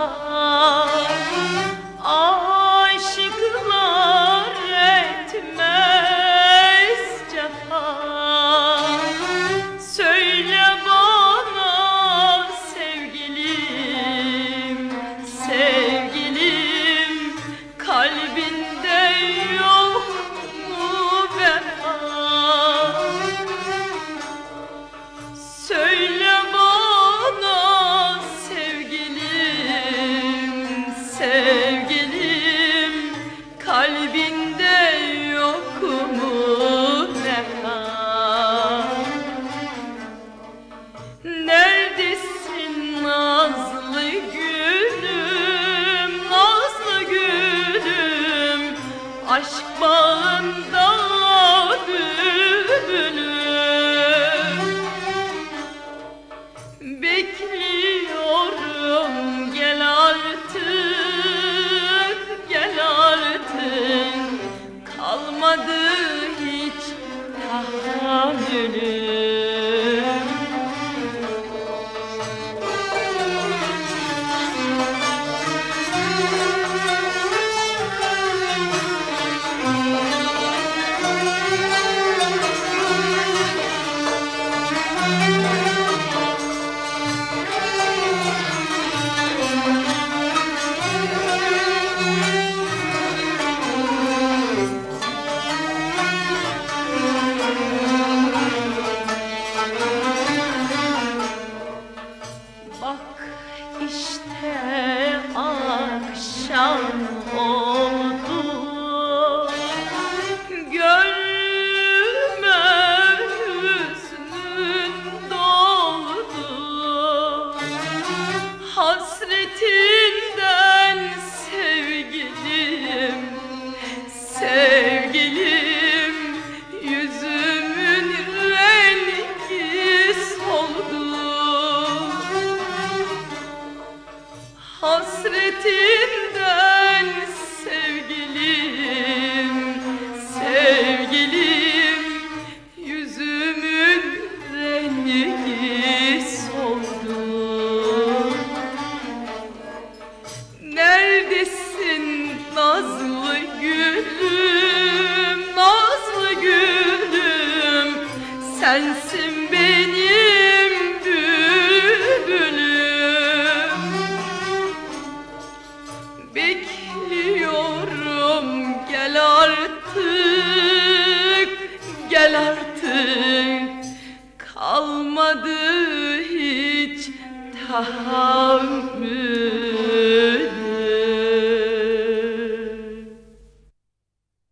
啊。gülüm Bak işte akşam oldu. hasretinden sevgilim, sevgilim yüzümün rengi soldu. Neredesin nazlı gülüm, nazlı gülüm, sensin benim. Hamid.